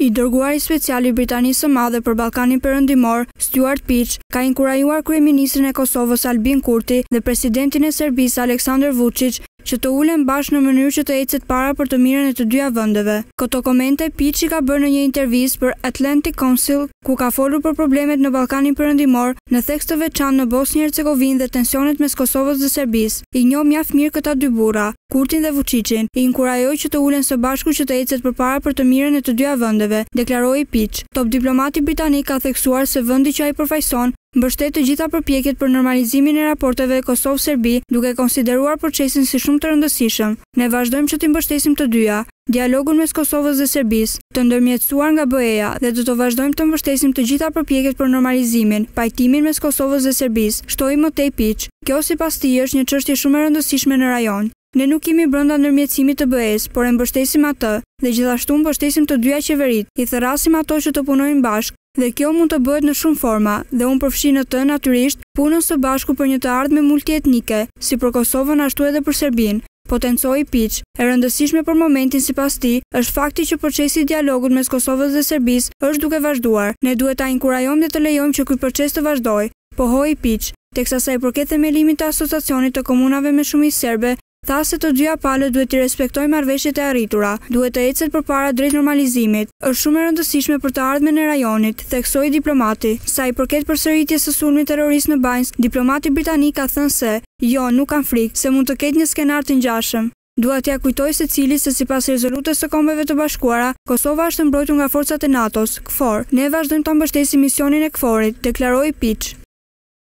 I dërguari special i Britanisë së Madhe për Ballkanin Perëndimor, Stuart Peach, ka inkurajuar kryeministrin e Kosovës Albin Kurti dhe presidentin e Serbisë Aleksandër Vuçiq që të ulen bashkë në mënyrë që të ecet para për të mirën e të dyja vendeve. Këto komente Peach i ka bërë në një intervistë për Atlantic Council, ku ka folur për problemet në Ballkanin Perëndimor, në theks të veçantë në Bosnjë-Hercegovinë dhe tensionet mes Kosovës dhe Serbisë. I njoh mjaft mirë këta dy burra. Kurtin dhe Vuçiçin, i inkurajoj që të ulen së bashku që të ecet përpara për të mirën e të dyja vendeve, deklaroi Peach. Top-diplomati britanik ka theksuar se vendi që ai përfaqëson, mbështet të gjitha përpjekjet për normalizimin e raporteve Kosovë-Serbi, duke e konsideruar procesin si shumë të rëndësishëm. Ne vazhdojmë që t'i mbështesim të dyja. dialogun mes Kosovës dhe Serbisë, të ndërmjetësuar nga BE-ja dhe do të vazhdojmë të mbështesim të gjitha përpjekjet për normalizimin, pajtimin mes Kosovës dhe Serbisë, shtoi më tej Peach. Kjo, sipas tij, është një çështje shumë e rëndësishme në rajon. Ne nuk jemi brenda ndërmjetësimit të BE-së, por e mbështesim atë dhe gjithashtu mbështesim të dyja qeveritë, i thërrasim ato që të punojnë bashkë. Dhe kjo mund të bëhet në shumë forma, dhe unë përfshij në të, natyrisht, punën së bashku për një të ardhme multietnike, si për Kosovën ashtu edhe për Serbinë, potencoi Peach. E rëndësishme për momentin, sipas tij, është fakti që procesi i dialogut mes Kosovës dhe Serbisë është duke vazhduar. Ne duhet ta inkurajojmë dhe të lejojmë që ky proces të vazhdojë, pohoi Peach. Teksa sa i përket themelimit të Asociacionit të komunave me shumicë serbe, Tha se të dyja palët duhet t'i respektojnë marrëveshjet e arritura, duhet të ecet përpara drejt normalizimit. Është shumë e rëndësishme për të ardhmen e rajonit, theksoi diplomati. Sa i përket përsëritjes së sulmit terrorist në Banjskë, diplomati britanik ka thënë se, Jo, nuk kam frikë, se mund të ketë një skenar të ngjashëm. Dua t'ia kujtoj secilit se sipas rezolutës së Kombeve të Bashkuara, Kosova është e mbrojtur nga forcat e NATO-s, KFOR. Ne vazhdojmë ta mbështesim misionin e KFOR-it, deklaroi Peach.